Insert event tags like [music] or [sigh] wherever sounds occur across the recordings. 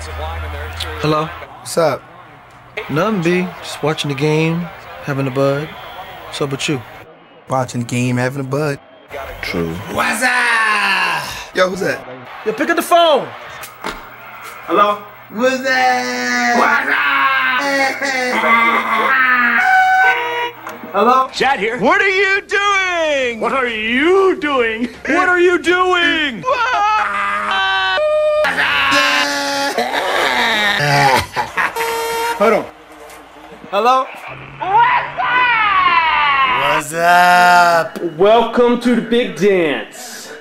Hello? What's up? Nothing, B. Just watching the game, having a bud. What's up with you? Watching the game, having a bud. True. What's up? Yo, who's that? Yo, pick up the phone! Hello? What's that? What's up? Hello? Chad here. What are you doing? What are you doing? what are you doing? [laughs] [laughs] Hold on. Hello? What's up? What's up? Welcome to the big dance.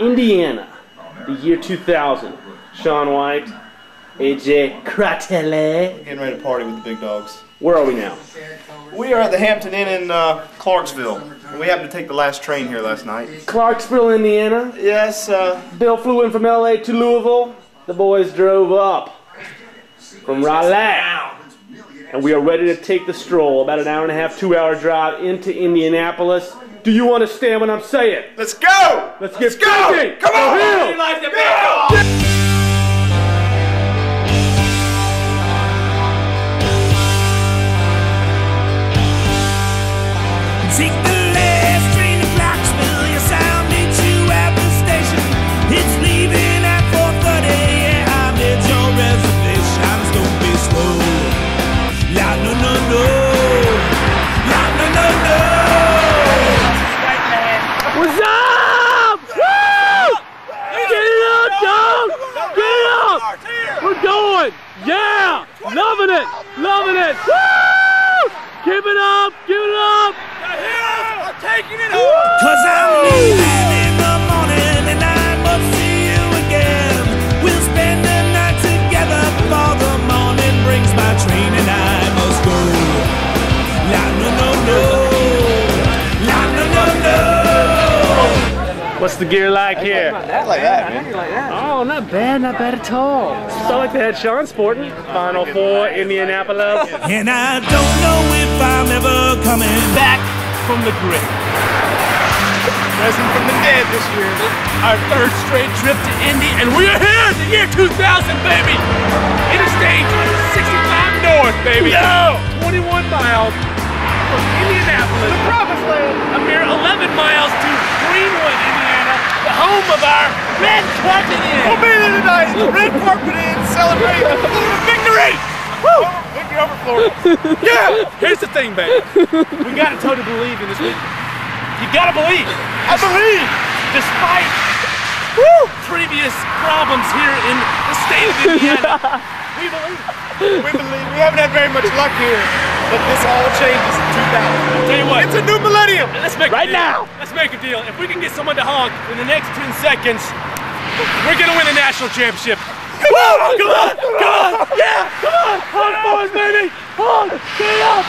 Indiana, the year 2000. Sean White, AJ Cratelli. Getting ready to party with the big dogs. Where are we now? We are at the Hampton Inn in uh, Clarksville. We happened to take the last train here last night. Clarksville, Indiana. Yes, uh, Bill flew in from LA to Louisville. The boys drove up from Raleigh. And we are ready to take the stroll, about an hour and a half, two hour drive into Indianapolis. Do you understand what I'm saying? let's go! Let's get go! busy! Come on! Hill! Loving it! Loving it! Woo! Give it up! Give it up! Cause I'm leaving in the What's the gear like here? Like that, man. Oh, not bad, not bad at all. So like they had Sean sporting. Final four, Indianapolis. And I don't know if I'm ever coming back from the grave. Rising from the dead this year. Our third straight trip to Indy, and we are here in the year 2000, baby. Interstate 65 North, baby. No! 21 miles from Indianapolis. The promised land. A mere 11 miles to Greenwood, Indiana, the home of our red carpet inn. We'll be there tonight. The red carpet inn celebrating the Florida victory. Woo! Victory over Florida. [laughs] yeah! Here's the thing, baby. We gotta totally believe in this week. You gotta believe. I believe. Despite woo, previous problems here in the state of [laughs] Indiana, we believe. We believe. We haven't had very much luck here, but this all changes in 2000. Tell you what. It's a new millennium. Let's make right now. Let's make a deal. If we can get someone to honk in the next 10 seconds, we're gonna win a national championship. Come on! Come on! Come on! Yeah! Come on! Honk for us, baby! Honk! Get it up!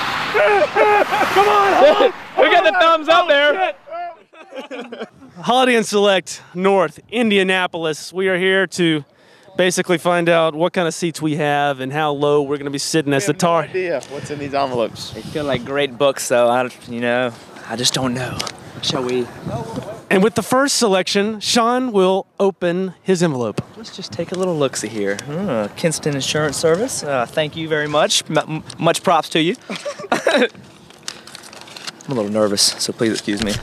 Come on! Honk! [laughs] We got the thumbs up oh, there. Holiday and Select North, Indianapolis. We are here to basically find out what kind of seats we have and how low we're going to be sitting as the tar. idea what's in these envelopes. They feel like great books, though. I, you know, I just don't know. Shall we? And with the first selection, Sean will open his envelope. Let's just take a little look see here. Uh, Kinston Insurance Service. Uh, thank you very much. M- m- much props to you. [laughs] I'm a little nervous, so please excuse me.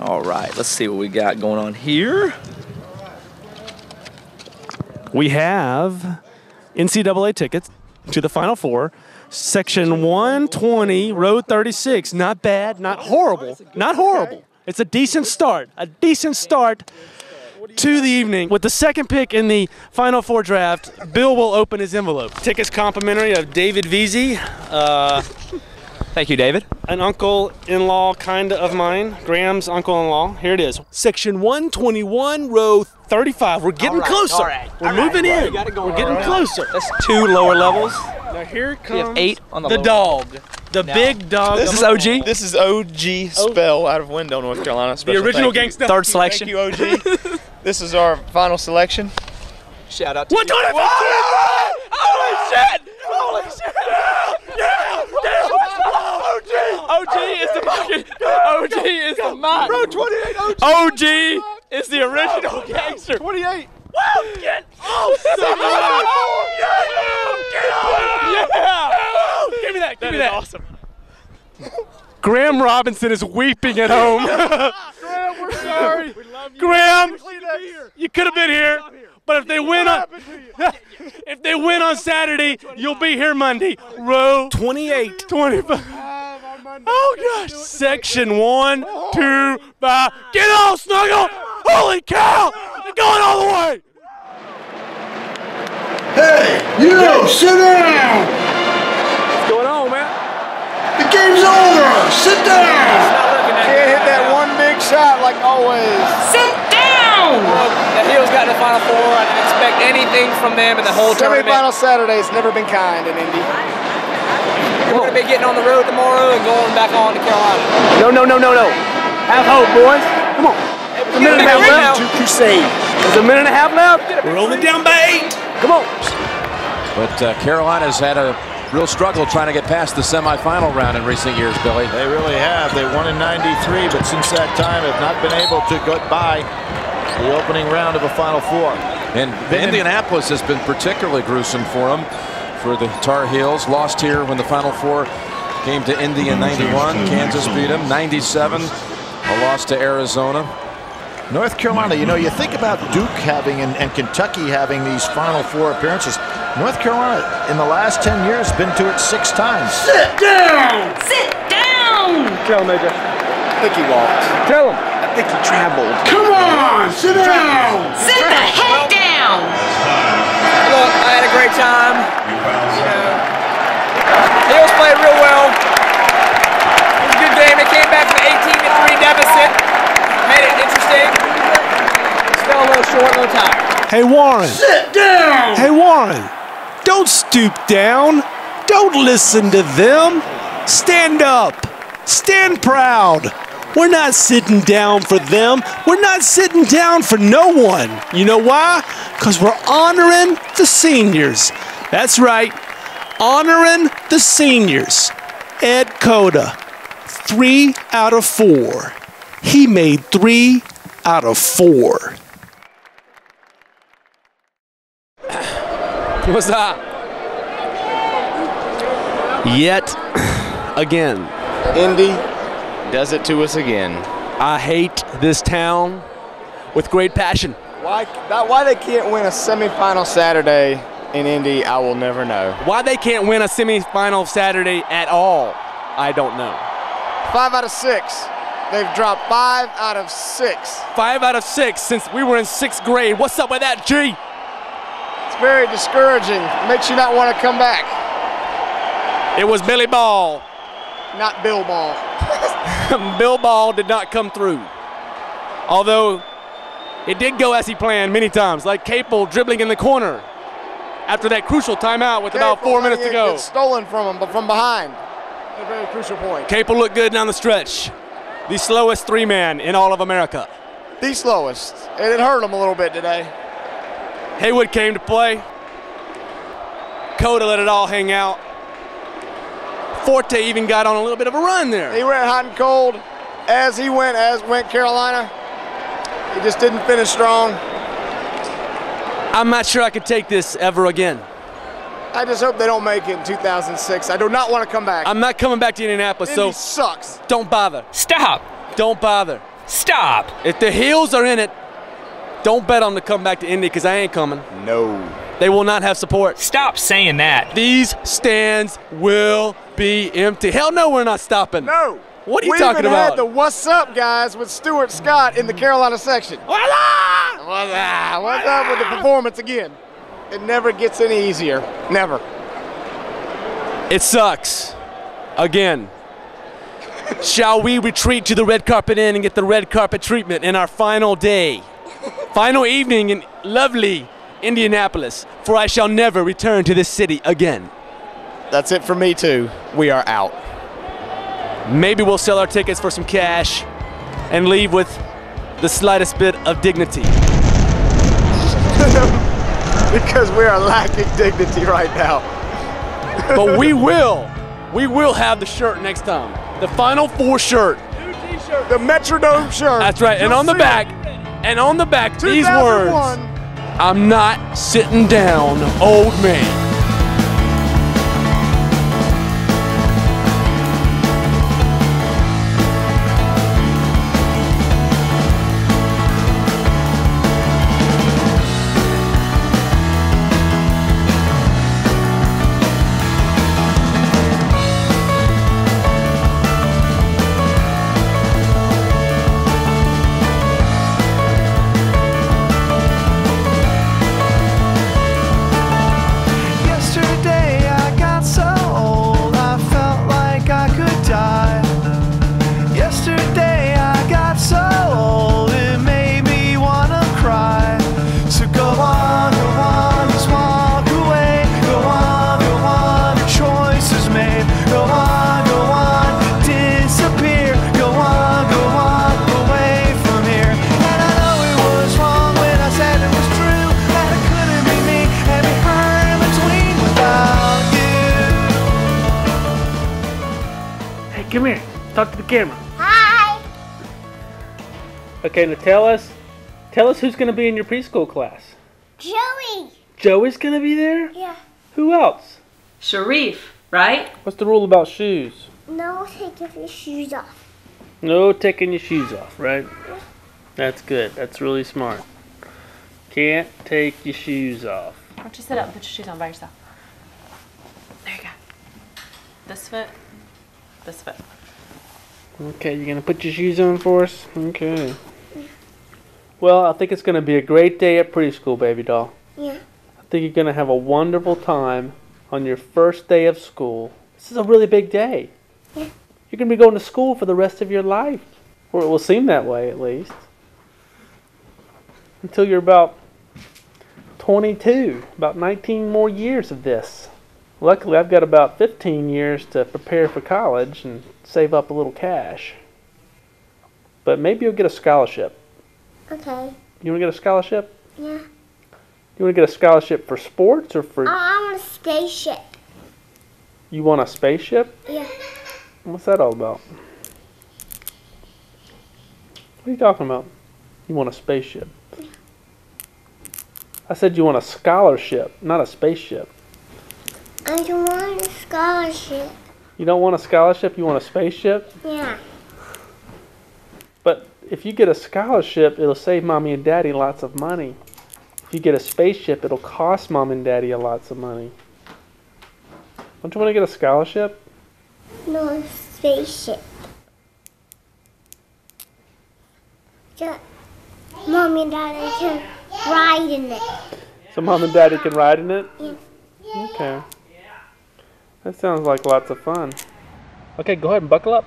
All right, let's see what we got going on here. We have NCAA tickets to the Final Four, section 120, row 36. Not bad, not horrible, not horrible. It's a decent start, a decent start to the evening. With the second pick in the Final Four draft, Bill will open his envelope. Tickets complimentary of David Veazey, uh, Thank you, David. an uncle-in-law kind of mine, Graham's uncle-in-law. Here it is. Section 121, row 35. We're getting closer. We're moving in. We're getting closer. That's two lower levels. Now here We have comes eight on the, the dog, the big dog. This is OG. This is OG Spell out of Window, North Carolina. The original gangster. Third selection. Thank you, OG. [laughs] this is our final selection. Shout out to 125! Holy shit! Holy shit! Yeah! Yeah! OG! OG is the fucking OG is the man. Bro, 28 OG. OG is the original oh, gangster. 28. Woo! Get oh, Yeah! Give me that. Give me that. Awesome. Graham Robinson is weeping at home. [laughs] Graham, we're [laughs] sorry. We love you. Graham, you could have been here, but if they win on [laughs] if they win on Saturday, you'll be here Monday. Row 28. 25. Oh gosh! Section one, two, five. Get on, Snuggle! Holy cow! They're going all the way. Hey, you, sit down. What's going on, man? The game's over. Sit down. Can't hit that one big shot like always. Sit down! The Heels got in the Final Four. I didn't expect anything from them in the whole tournament. Semi-final Saturday's never been kind in Indy. We're going to be getting on the road tomorrow and going back on to Carolina. No, no, no, no, no. Have hope, boys. Come on. There's a minute and a half left. To Crusade. There's a minute and a half left. We're only down by eight. Come on. But uh, Carolina's had a real struggle trying to get past the semifinal round in recent years, Billy. They really have. They won in 93, but since that time have not been able to get by the opening round of a Final Four. And Indianapolis has been particularly gruesome for them, for the Tar Heels. Lost here when the Final Four came to Indy in 91. Kansas beat them. 97, a loss to Arizona. North Carolina, you know, you think about Duke having and, and Kentucky having these Final Four appearances. North Carolina, in the last 10 years, been to it six times. Sit down. Sit down! Tell him, Major. I think he walked. Tell him. I think he traveled. Come on, sit down. Sit the heck down! Look, I had a great time. You know, Heels played real well. It was a good game. They came back from an 18 to 3 deficit. Made it interesting. Just fell a little short, a little tired. Hey, Warren. Sit down. Hey, Warren. Don't stoop down. Don't listen to them. Stand up. Stand proud. We're not sitting down for them. We're not sitting down for no one. You know why? Because we're honoring the seniors. That's right. Honoring the seniors. Ed Cota, three out of four. He made three out of four. [sighs] What's that? Yet again, Indy does it to us again. I hate this town with great passion. Why, why they can't win a semifinal Saturday in Indy, I will never know. Why they can't win a semifinal Saturday at all, I don't know. Five out of six. They've dropped five out of six. Five out of six since we were in sixth grade. What's up with that, G? It's very discouraging. Makes you not want to come back. It was Billy Ball. Not Bill Ball. [laughs] Bill Ball did not come through. Although it did go as he planned many times, like Capel dribbling in the corner after that crucial timeout with about four minutes to go. gets stolen from him, but from behind. A very crucial point. Capel looked good down the stretch. The slowest three man in all of America. The slowest. And it hurt him a little bit today. Haywood came to play. Cota let it all hang out. Forte even got on a little bit of a run there. He ran hot and cold. As he went, as went Carolina. He just didn't finish strong. I'm not sure I could take this ever again. I just hope they don't make it in 2006. I do not want to come back. I'm not coming back to Indianapolis, Indy so sucks. don't bother. Stop! Don't bother. Stop! If the Heels are in it, don't bet on to come back to Indy because I ain't coming. No. They will not have support. Stop saying that. These stands will be empty. Hell no, we're not stopping. No. What are you we talking even about? had the "What's up, guys" with Stuart Scott in the Carolina section. What's up? What's up with the performance again? It never gets any easier. Never. It sucks. Again. Shall we retreat to the red carpet inn and get the red carpet treatment in our final day? final evening in lovely Indianapolis, for I shall never return to this city again. That's it for me too. We are out. Maybe we'll sell our tickets for some cash and leave with the slightest bit of dignity. [laughs] because we are lacking dignity right now. [laughs] but we will. We will have the shirt next time. The Final Four shirt. New t-shirt. The Metrodome shirt. That's right. And You'll on the back, And on the back, these words I'm not sitting down, old man. Camera. Hi. Okay, now tell us, tell us who's going to be in your preschool class. Joey. Joey's going to be there? Yeah. Who else? Sharif, right? What's the rule about shoes? No, take off your shoes off. No taking your shoes off, right? That's good. That's really smart. Can't take your shoes off. Why don't you sit up and put your shoes on by yourself? There you go. This foot, this foot. Okay, you're gonna put your shoes on for us? Okay. Well, I think it's gonna be a great day at preschool, baby doll. Yeah. I think you're gonna have a wonderful time on your first day of school. This is a really big day. Yeah. You're gonna be going to school for the rest of your life. Or it will seem that way at least. Until you're about 22, about 19 more years of this. Luckily, I've got about 15 years to prepare for college and save up a little cash. But maybe you'll get a scholarship. Okay. You want to get a scholarship? Yeah. You want to get a scholarship for sports or for Oh, I want a spaceship. you want a spaceship? Yeah. What's that all about? What are you talking about? You want a spaceship? I said you want a scholarship, not a spaceship. I don't want a scholarship. You don't want a scholarship, you want a spaceship? Yeah. But if you get a scholarship, it'll save mommy and daddy lots of money. If you get a spaceship, it'll cost mom and daddy a lots of money. Don't you want to get a scholarship? No a spaceship. Just mommy and daddy can ride in it. So mom and daddy can ride in it? Yeah. Okay. That sounds like lots of fun. Okay, go ahead and buckle up.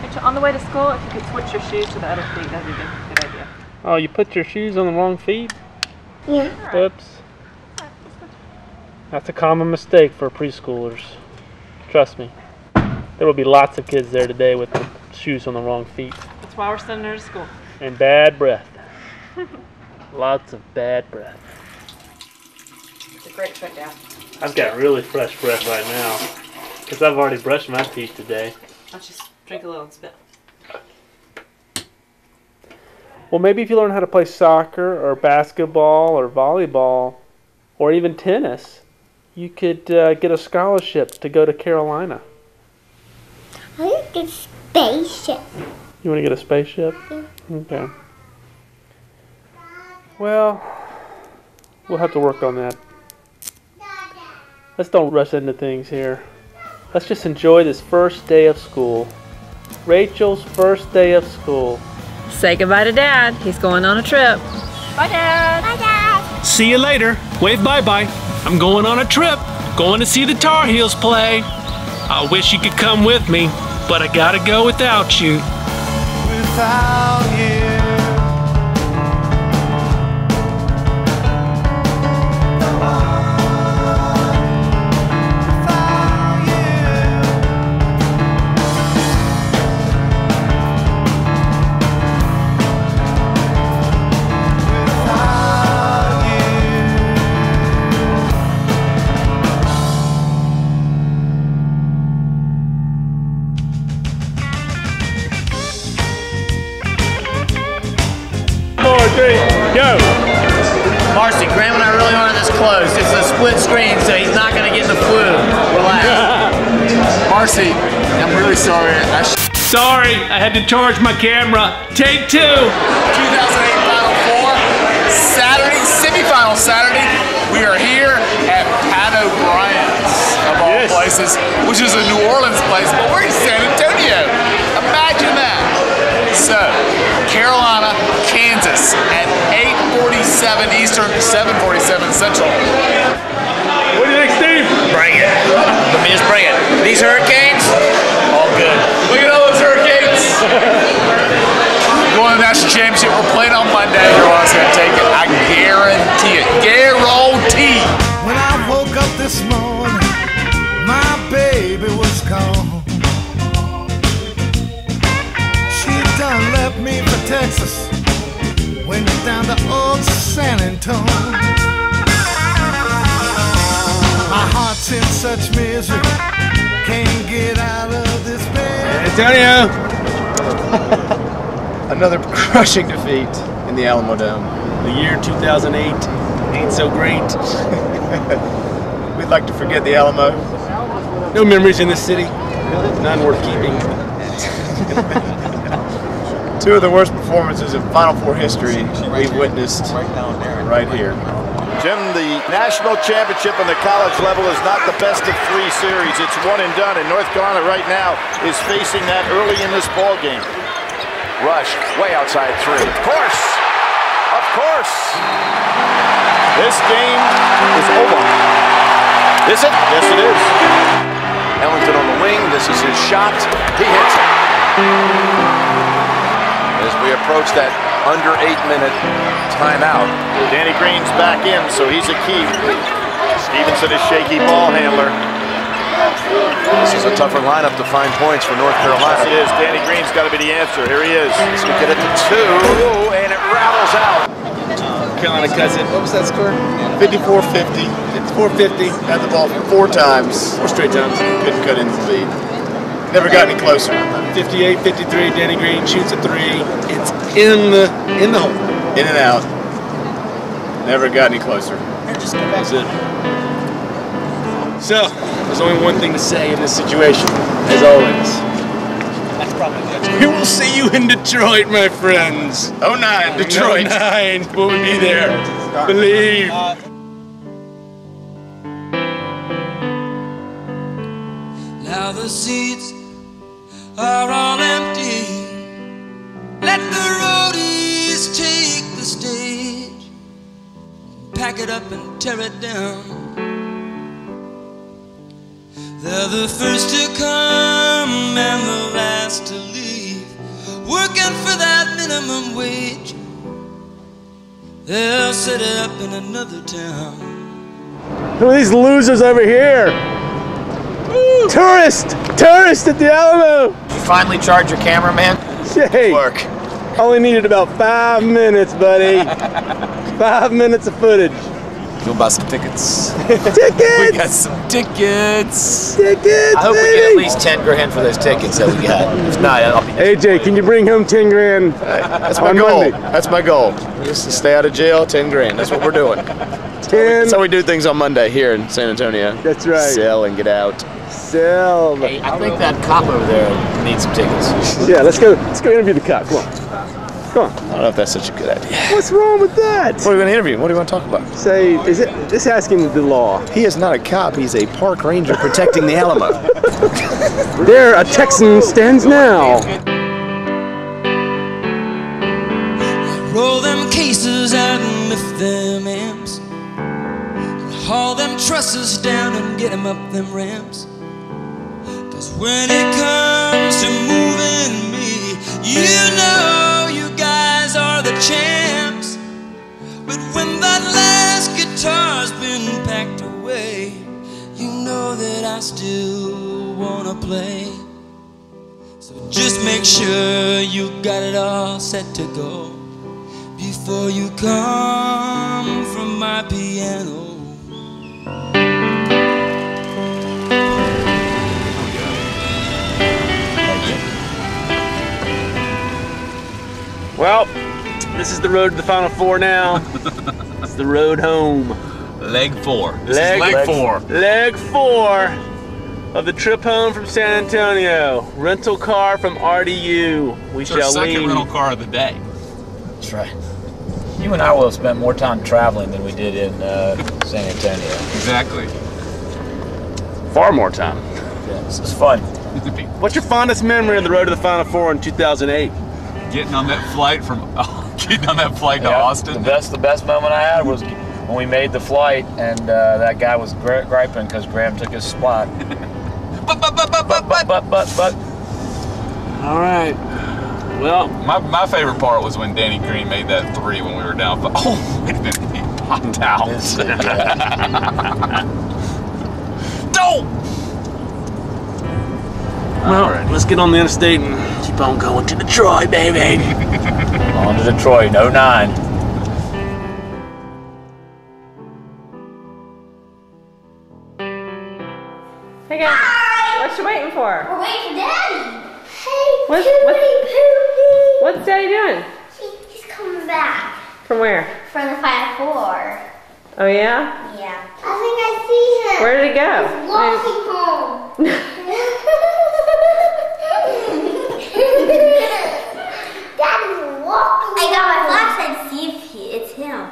Actually, on the way to school, if you could switch your shoes to the other feet, that'd be a good, good idea. Oh, you put your shoes on the wrong feet? Yeah. Oops. That's a common mistake for preschoolers. Trust me. There will be lots of kids there today with the shoes on the wrong feet. That's why we're sending her to school. And bad breath. [laughs] Lots of bad breath. It's a great trip down. I've got really fresh breath right now. Because I've already brushed my teeth today. Why don't you s- drink a little and spit? Well, maybe if you learn how to play soccer or basketball or volleyball or even tennis, you could uh, get a scholarship to go to Carolina. I want to a spaceship. You want to get a spaceship? Okay. Well, we'll have to work on that. Let's don't rush into things here. Let's just enjoy this first day of school. Rachel's first day of school. Say goodbye to Dad. He's going on a trip. Bye, Dad. Bye, Dad. See you later. Wave bye bye. I'm going on a trip. Going to see the Tar Heels play. I wish you could come with me, but I gotta go without you. without split screen, so he's not going to get the flu. Relax. [laughs] Marcy, I'm really sorry. I sorry, I had to charge my camera. Take two. 2008 Final Four, Saturday, semifinal Saturday. We are here at Pat O'Brien's, of all places, which is a New Orleans place, but we're in San Antonio. Imagine that. So, Carolina, Kansas at 8:47 Eastern, 7:47 Central. What do you think, Steve? Bring it. Let me just bring it. These hurricanes, all good. Look at all those hurricanes. Going to the national championship. We're playing on Monday. Carolina's going to take it. I guarantee it. Guarantee. When I woke up this morning, my baby was gone. She done left me for Texas, went down to old San Antonio. My heart's in such misery, can't get out of this bed. Antonio. [laughs] Another crushing defeat in the Alamodome. The year 2008 ain't so great. [laughs] We'd like to forget the Alamo. No memories in this city. None worth keeping. [laughs] Two of the worst performances in Final Four history we've witnessed right here. Jim, the national championship on the college level is not the best of three series. It's one and done, and North Carolina right now is facing that early in this ball game. Rush, way outside three. Of course, of course. This game is over. Is it? Yes, it is. Ellington on the wing. This is his shot. He hits it. As we approach that under eight minute timeout. Danny Green's back in, so he's a key. Stevenson is shaky ball handler. This is a tougher lineup to find points for North Carolina. Yes, it is. Danny Green's got to be the answer. Here he is. This will get it to two, and it rattles out. Carolina cuts it. What was that score? 54-50. It's 450. Had the ball four times. Four straight times. Couldn't cut into the lead. Never got any closer. 58, 53. Danny Green shoots a three. It's in the in the hole. In and out. Never got any closer. That's it. So, there's only one thing to say in this situation, as always. That's probably We will see you in Detroit, my friends. Oh nine, oh, Detroit. Oh nine, we'll be there. Believe. Now the seats are all empty. Let the roadies take the stage, pack it up and tear it down. They're the first to come and the last to leave, working for that minimum wage. They'll set it up in another town. Who are these losers over here? Tourist! Tourist at the Alamo! You finally charge your cameraman? Hey! Work. Only needed about five minutes, buddy. five minutes of footage. We'll buy some tickets. Tickets! [laughs] We got some tickets. Tickets! I hope we get at least 10 grand for those tickets that we got. If not, I'll be AJ, can you bring home 10 grand? That's my goal. Monday? That's my goal. Just to stay out of jail, 10 grand. That's what we're doing. 10. That's how we do things on Monday here in San Antonio. That's right. Sell and get out. Sell. Hey, I think that cop over there needs some tickets. [laughs] Yeah, let's go. Let's go interview the cop. Come on. Come on. I don't know if that's such a good idea. What's wrong with that? What are we going to interview? What do you want to talk about? Say, is it? Just asking the law. He is not a cop. He's a park ranger protecting the Alamo. [laughs] There, a Texan stands now. Haul them trusses down and get them up them ramps. Cause when it comes to moving me, you know you guys are the champs. But when that last guitar's been packed away, you know that I still wanna play. So just make sure you got it all set to go before you come from my piano. Well, This is the road to the Final Four now. [laughs] it's the road home. Leg four. This leg, is leg four. Leg four of the trip home from San Antonio. Rental car from RDU. We It's our shall second leave. rental car of the day. That's right. You and I will have spent more time traveling than we did in uh, San Antonio. Exactly. Far more time. Yeah, this is fun. [laughs] What's your fondest memory of the road to the Final Four in 2008? Getting on that flight from [laughs] getting on that flight to Yeah, Austin. The best, the best moment I had was when we made the flight and uh, that guy was gri- griping because Graham took his spot. [laughs] but, but, but, but, but, but, but, but, but. All right. Well, my, my favorite part was when Danny Green made that three when we were down. But [laughs] oh, wait a minute, he popped out. Don't. Well, let's get on the interstate and keep on going to Detroit, baby. On to Detroit, 09. Hey guys, what you waiting for? We're waiting for Daddy. Hey, What's- Poopy, what's- Poopy. What's Daddy doing? He, he's coming back From where? from the Final Four. Oh yeah? Yeah. I think I see him. Where did he go? He's walking home. [laughs] Daddy's walking. I got my flashlight to see if he, it's him.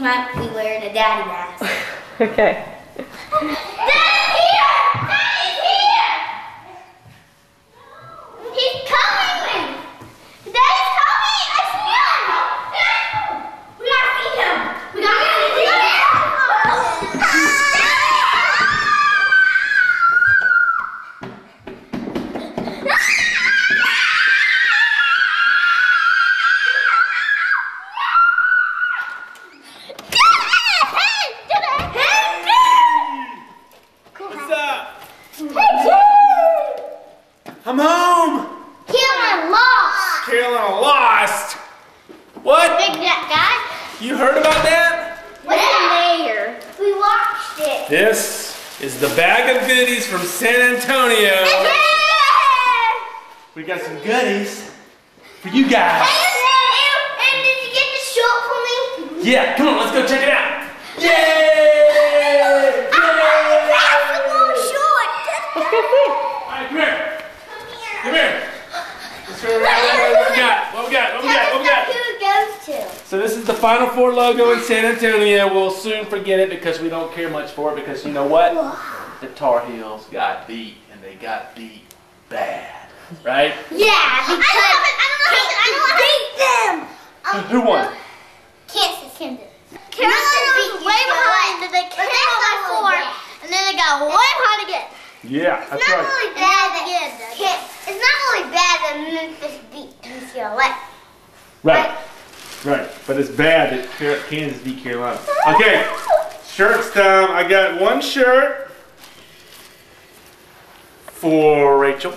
He might be wearing a daddy mask. [laughs] Okay. [laughs] Daddy's here! Daddy's here! He's coming! Daddy's coming! I see him! We gotta see him! We gotta see What's up? Hey, I'm home. Cameron lost! Carolina lost. What? Big that You heard about that? guy? What's in there? We watched it. This is the bag of goodies from San Antonio. We got some goodies for you guys. And did you get the shirt for me? Yeah, come on, let's go check it out. Yay! That's the wrong shirt. Let's go see. All right, come here. Come here. Let's go around. What we got? What we got? What we got? What we got? Who it goes to? So this is the Final Four logo San Antonio. We'll soon forget it because we don't care much for it because you know what? The Tar Heels got beat and they got beat bad, right? Yeah, because I don't know how to, I don't know how to beat them. [laughs] Who won? Kansas, Kansas. Carolina was way behind, then they came out by four, and then they got way behind again. Yeah, It's not really bad that It's not really bad that Memphis beat UCLA. Right. Right. But it's bad that Kansas beat Carolina. Okay. Shirts time. I got one shirt for Rachel.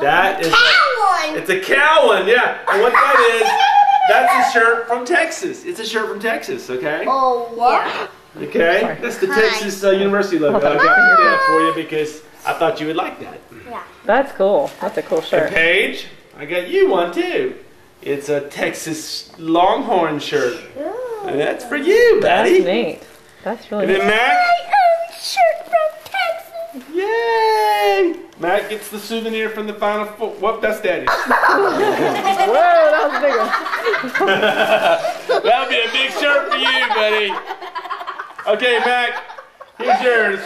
That is Cow a, it's a cow one, yeah. And what that is, that's a shirt from Texas. It's a shirt from Texas, okay? Oh, what? Okay. That's the Hi. Texas uh, University logo. I got that for you because I thought you would like that. Yeah. That's cool. That's a cool And shirt. Paige, I got you one too. It's a Texas Longhorn shirt. And that's for you, buddy. That's neat. That's really And then neat. Mac, own shirt from Texas. yay! Mac gets the souvenir from the Final Four. Whoop, that's Daddy. [laughs] Whoa, that was a big one. That'll be a big shirt for you, buddy. Okay, Mac, here's yours.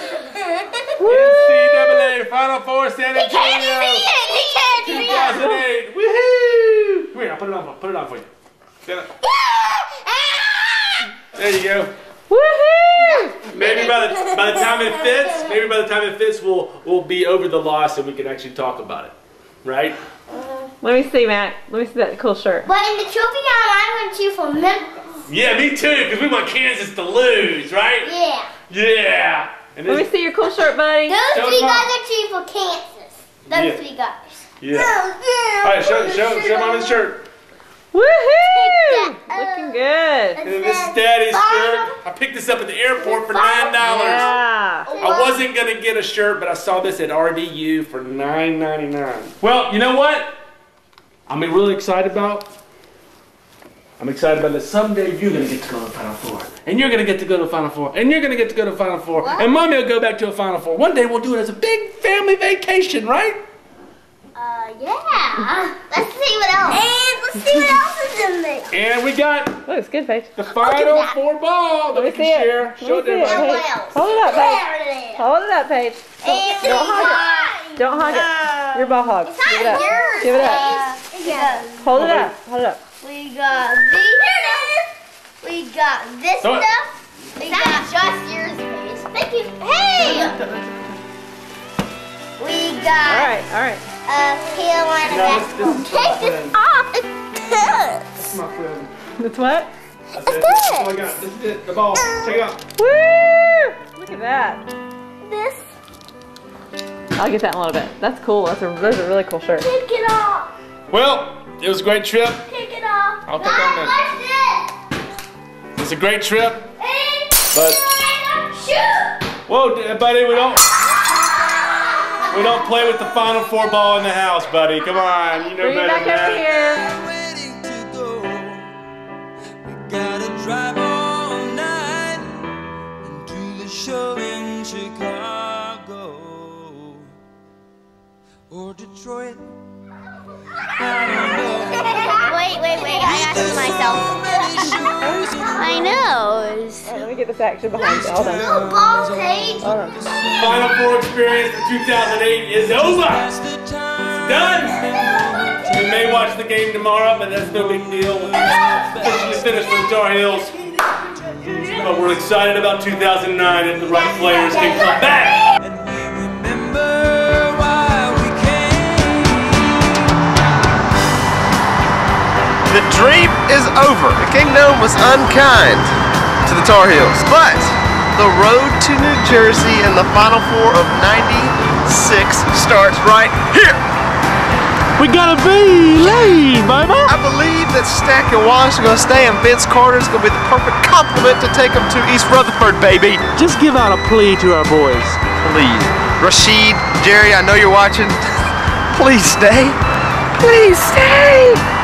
NCAA Final Four San He can't Antonio. see it. He can't see it. 2008. Woohoo! Come here, I'll put it on. Put it on for you. Stand up. Ah! There you go. Woohoo! Maybe by the by the time it fits, maybe by the time it fits, we'll we'll be over the loss and we can actually talk about it, right? Uh, let me see, Matt. Let me see that cool shirt. But in the trophy game, I went to for Memphis. Yeah, me too, because we want Kansas to lose, right? Yeah. Yeah. And Let me see your cool shirt, buddy. Those Show three them guys are cheering for Kansas. Those Yeah. three guys. Yeah. All right, show show show mom the shirt. Woohoo! Looking good. And this is Daddy's shirt. I picked this up at the airport for nine dollars. Yeah. I wasn't gonna get a shirt, but I saw this at RDU for $9.99. Well, you know what? I'm really excited about I'm excited about this. Someday you're gonna get to go to the Final Four, and you're gonna get to go to the Final Four, and you're gonna get to go to the Final Four, and Mommy will go back to a Final Four. One day we'll do it as a big family vacation, right? Uh, yeah. Let's see what else. And let's see what else is in there. And we got Looks good, Paige. the final that. four ball that we Let me can see it. share. Let Show it me to everybody. Hold it up, Paige. There. Hold it up, Paige. And Don't hug it. Don't hug it. Your ball hog. It's Give it up. yours. Give it up. Yeah. Hold it up. Hold it up. We got these stuff. We got this Throw it. stuff. We got just yours, Paige. Thank you. Hey! We got All right. All right. a Carolina No, this- basketball. this Take this friend. off. It hurts. My friend. That's what? That's it. That's all I got. This is it. The ball. Check it out. Woo! Look at that. This. I'll get that in a little bit. That's cool. That's a, that's a really cool shirt. Take it off. Well, it was a great trip. Take it off. I'll take that Guys, It was a great trip, watch but shoot. whoa, uh, buddy, we don't we don't play with the Final Four ball in the house, buddy. Come on, you know Bring better back than over that. here. Gotta drive all night and do the show in Chicago or Detroit. [laughs] Wait, wait, wait. I gotta myself. [laughs] I know. It's All right, let me get this action behind you. Hold on. no ball, Paige. Hold on. Final Four experience for 2008 is over. It's done. We may watch the game tomorrow, but that's no big deal. Officially finished for the Tar Heels. But we're excited about 2009 if the right players can come back. Dream is over. The kingdom was unkind to the Tar Heels. But the road to New Jersey in the Final Four of 96 starts right here. We gotta be late, baby. I believe that Stack and Wallace are going to stay, and Vince Carter is going to be the perfect complement to take them to East Rutherford, baby. Just give out a plea to our boys. Please. Rasheed, Jerry, I know you're watching. [laughs] Please stay. Please stay.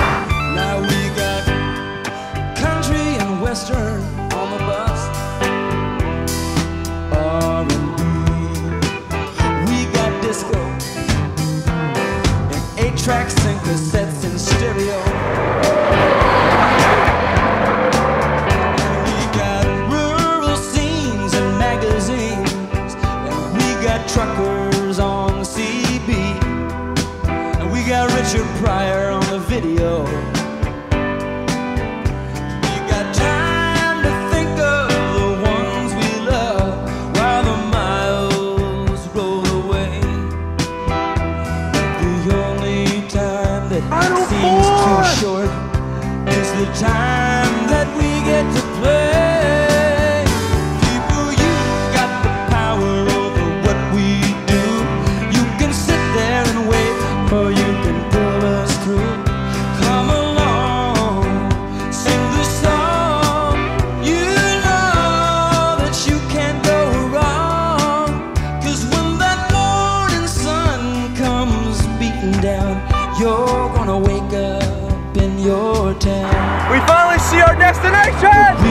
Your town. We finally see our destination. We'll be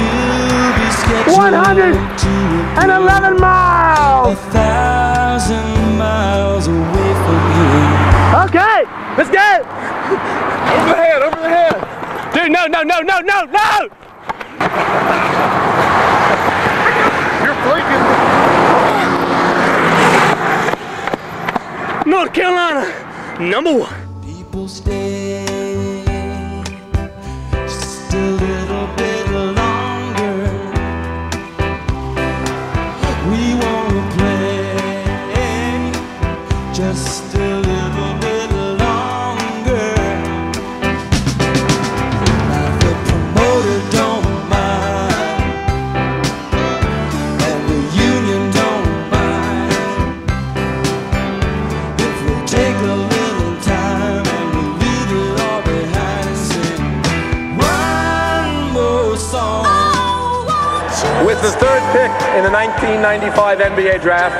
111 miles. a thousand miles away from here. Okay, let's go. Over the head, over the head. Dude, no, no, no, no, no, no! You're freaking. North Carolina, number one. People stay little With the third pick in the 1995 NBA draft,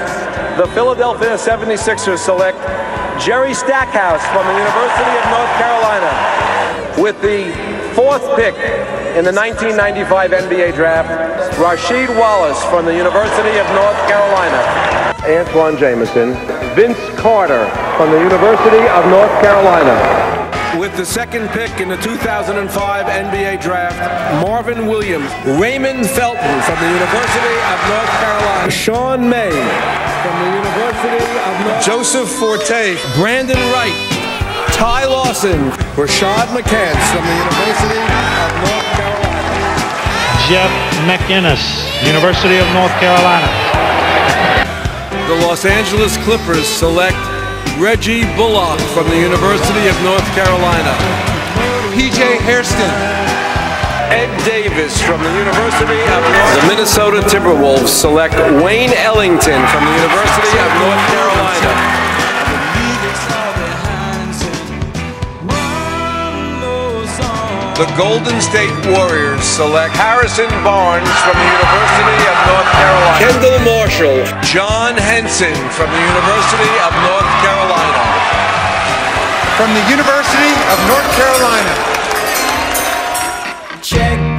the Philadelphia 76ers select Jerry Stackhouse from the University of North Carolina. With the fourth pick in the 1995 NBA draft, Rasheed Wallace from the University of North Carolina. Antawn Jamison. Vince Carter from the University of North Carolina. With the second pick in the 2005 NBA Draft, Marvin Williams, Raymond Felton from the University of North Carolina, Sean May from the University of North Carolina. Joseph Forte, Brandan Wright, Ty Lawson, Rashad McCants from the University of North Carolina. Jeff McInnes, University of North Carolina. The Los Angeles Clippers select Reggie Bullock from the University of North Carolina. PJ Hairston. Ed Davis from the University of North The Minnesota Timberwolves select Wayne Ellington from the University of North Carolina. The Golden State Warriors select Harrison Barnes from the University of North Carolina. Kendall Marshall, John Henson from the University of North Carolina. From the University of North Carolina. Check